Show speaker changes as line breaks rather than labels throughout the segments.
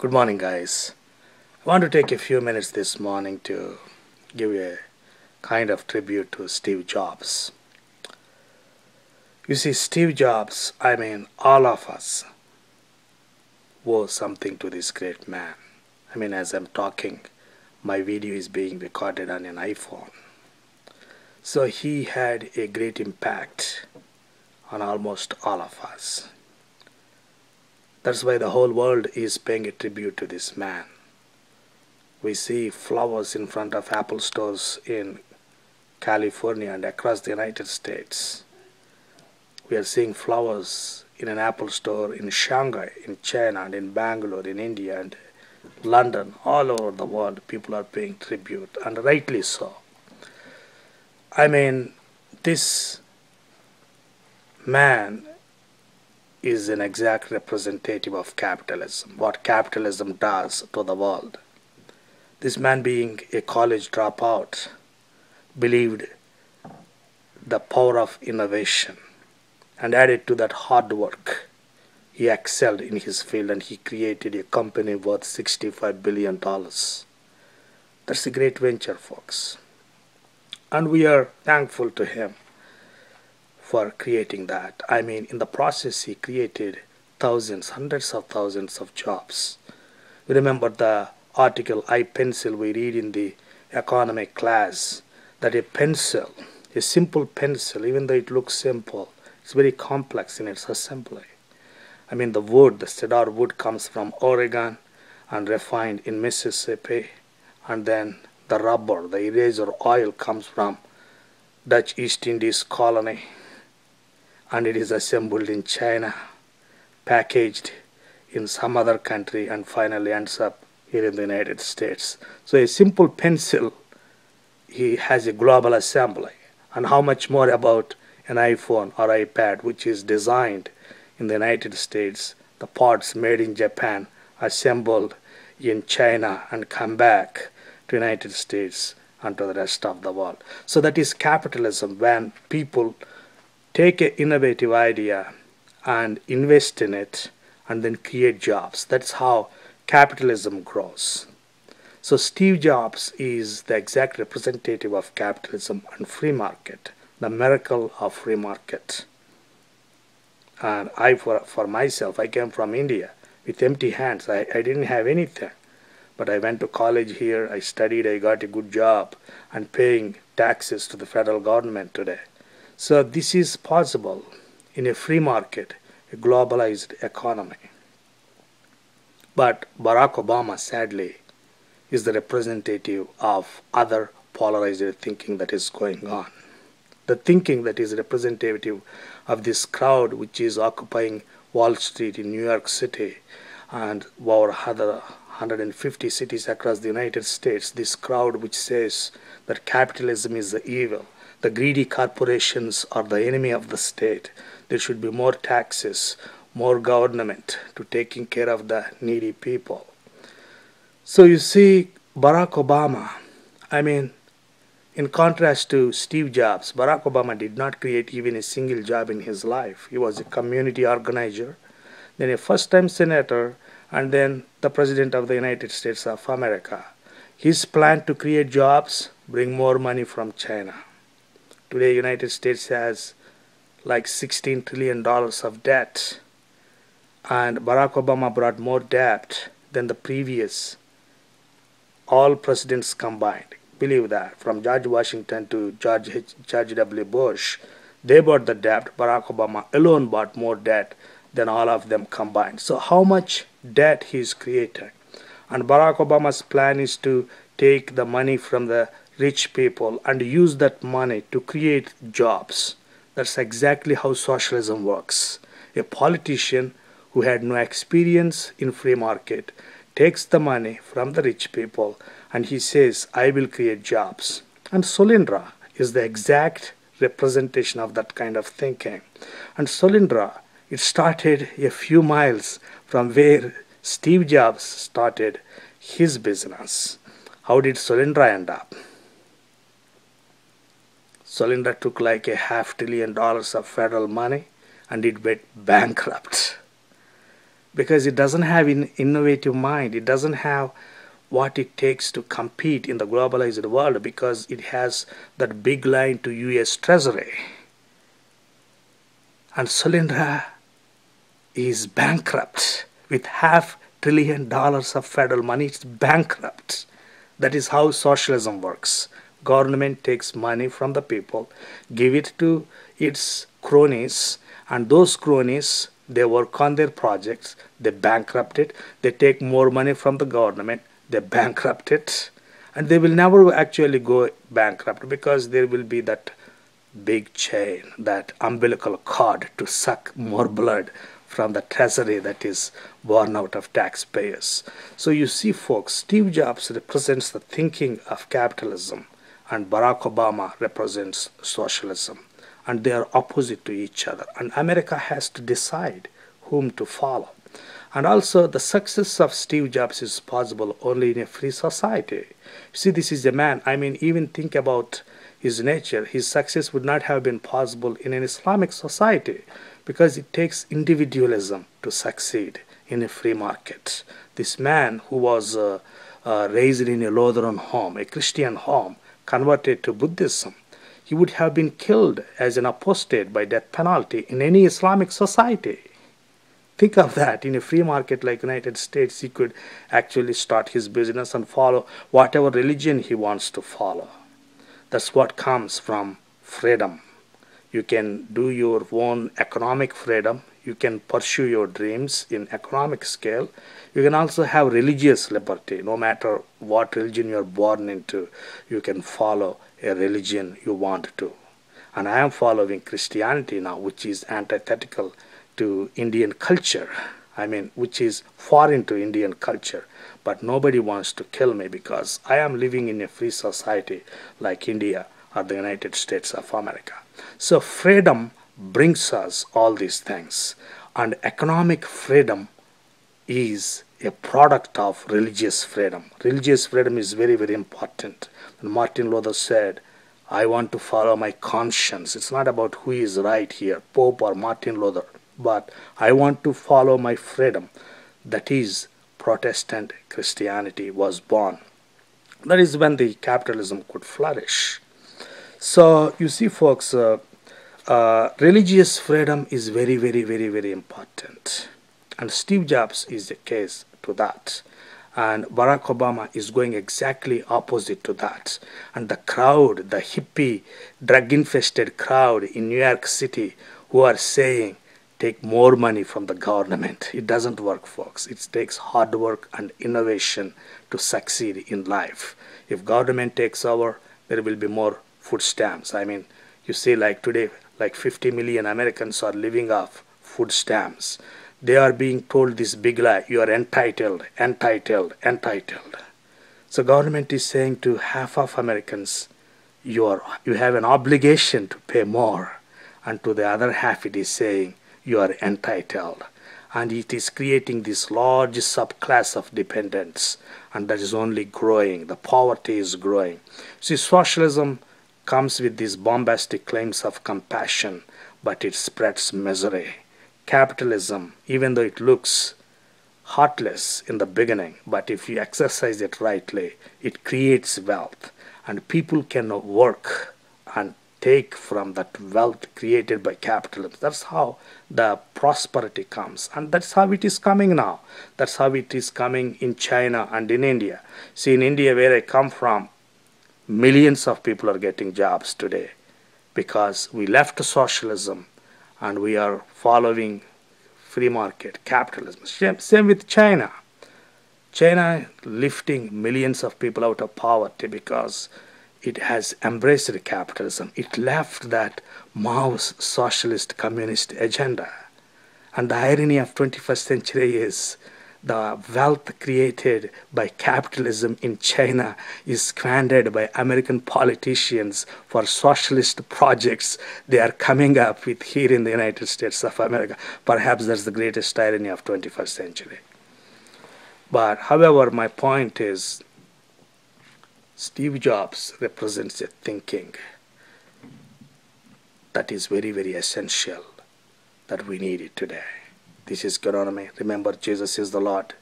Good morning, guys. I want to take a few minutes this morning to give a kind of tribute to Steve Jobs. You see, Steve Jobs, I mean, all of us owe something to this great man. I mean, as I'm talking, my video is being recorded on an iPhone. So he had a great impact on almost all of us. That's why the whole world is paying a tribute to this man. We see flowers in front of Apple stores in California and across the United States. We are seeing flowers in an Apple store in Shanghai, in China, and in Bangalore, in India, and London, all over the world. People are paying tribute, and rightly so. I mean, this man is an exact representative of capitalism, what capitalism does to the world. This man, being a college dropout, believed the power of innovation and added to that hard work. He excelled in his field and he created a company worth $65 billion. That's a great venture, folks. And we are thankful to him for creating that. I mean, in the process, he created thousands, hundreds of thousands of jobs. Remember the article I pencil we read in the economic class that a pencil, a simple pencil, even though it looks simple, it's very complex in its assembly. I mean, the wood, the cedar wood comes from Oregon and refined in Mississippi, and then the rubber, the eraser oil comes from Dutch East Indies colony and it is assembled in China, packaged in some other country, and finally ends up here in the United States. So a simple pencil, he has a global assembly. And how much more about an iPhone or iPad, which is designed in the United States, the parts made in Japan, assembled in China, and come back to United States and to the rest of the world. So that is capitalism when people take an innovative idea and invest in it and then create jobs. That's how capitalism grows. So Steve Jobs is the exact representative of capitalism and free market, the miracle of free market. And I, for, for myself, I came from India with empty hands. I, I didn't have anything. But I went to college here, I studied, I got a good job, and paying taxes to the federal government today. So this is possible in a free market, a globalized economy. But Barack Obama, sadly, is the representative of other polarized thinking that is going on. The thinking that is representative of this crowd which is occupying Wall Street in New York City and our other 150 cities across the United States, this crowd which says that capitalism is the evil, the greedy corporations are the enemy of the state. There should be more taxes, more government to taking care of the needy people. So you see, Barack Obama, I mean, in contrast to Steve Jobs, Barack Obama did not create even a single job in his life. He was a community organizer, then a first time senator, and then the president of the United States of America. His plan to create jobs, bring more money from China. Today, United States has like 16 trillion dollars of debt, and Barack Obama brought more debt than the previous all presidents combined. Believe that, from George Washington to George H. George W. Bush, they bought the debt. Barack Obama alone bought more debt than all of them combined. So, how much debt he is creating? And Barack Obama's plan is to take the money from the rich people and use that money to create jobs. That's exactly how socialism works. A politician who had no experience in free market takes the money from the rich people and he says, I will create jobs. And Solyndra is the exact representation of that kind of thinking. And Solyndra, it started a few miles from where Steve Jobs started his business. How did Solyndra end up? Solyndra took like a half trillion dollars of federal money and it went bankrupt because it doesn't have an innovative mind. It doesn't have what it takes to compete in the globalized world because it has that big line to US Treasury. And Solyndra is bankrupt with half trillion dollars of federal money. It's bankrupt. That is how socialism works. Government takes money from the people, give it to its cronies, and those cronies they work on their projects, they bankrupt it, they take more money from the government, they bankrupt it, and they will never actually go bankrupt because there will be that big chain, that umbilical cord to suck more blood from the treasury that is born out of taxpayers. So you see, folks, Steve Jobs represents the thinking of capitalism, and Barack Obama represents socialism, and they are opposite to each other. And America has to decide whom to follow. And also, the success of Steve Jobs is possible only in a free society. See, this is a man, I mean, even think about his nature. His success would not have been possible in an Islamic society because it takes individualism to succeed in a free market. This man who was uh, uh, raised in a Lutheran home, a Christian home, converted to Buddhism, he would have been killed as an apostate by death penalty in any Islamic society. Think of that. In a free market like United States, he could actually start his business and follow whatever religion he wants to follow. That's what comes from freedom. You can do your own economic freedom. You can pursue your dreams in economic scale. You can also have religious liberty. No matter what religion you are born into, you can follow a religion you want to. And I am following Christianity now, which is antithetical to Indian culture. I mean, which is foreign to Indian culture. But nobody wants to kill me because I am living in a free society like India or the United States of America. So, freedom brings us all these things, and economic freedom is a product of religious freedom. Religious freedom is very, very important. And Martin Luther said, I want to follow my conscience. It's not about who is right here, Pope or Martin Luther but I want to follow my freedom. That is, Protestant Christianity was born. That is when the capitalism could flourish. So, you see, folks, uh, uh, religious freedom is very, very, very, very important. And Steve Jobs is the case to that. And Barack Obama is going exactly opposite to that. And the crowd, the hippie, drug infested crowd in New York City who are saying, take more money from the government. It doesn't work, folks. It takes hard work and innovation to succeed in life. If government takes over, there will be more food stamps. I mean, you see, like today, like 50 million Americans are living off food stamps. They are being told this big lie: you are entitled, entitled, entitled. So government is saying to half of Americans, you are you have an obligation to pay more, and to the other half it is saying you are entitled. And it is creating this large subclass of dependents. And that is only growing. The poverty is growing. See socialism comes with these bombastic claims of compassion but it spreads misery capitalism even though it looks heartless in the beginning but if you exercise it rightly it creates wealth and people can work and take from that wealth created by capitalism. That's how the prosperity comes. And that's how it is coming now. That's how it is coming in China and in India. See, in India, where I come from, millions of people are getting jobs today because we left socialism and we are following free market capitalism. Same with China. China lifting millions of people out of poverty because it has embraced capitalism. It left that Mao's socialist communist agenda. And the irony of 21st century is the wealth created by capitalism in China is squandered by American politicians for socialist projects they are coming up with here in the United States of America. Perhaps that's the greatest irony of 21st century. But however, my point is Steve Jobs represents a thinking that is very, very essential that we need it today. This is Geronami. Remember, Jesus is the Lord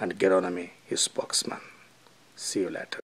and Geronami, his spokesman. See you later.